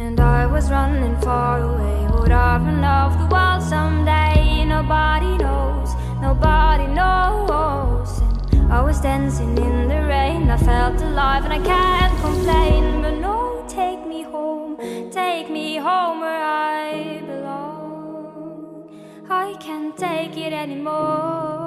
And I was running far away. Would I run off the world someday? Nobody knows, nobody knows. And I was dancing in the rain. I felt alive and I can't complain. But no, take me home, take me home where I belong. I can't take it anymore.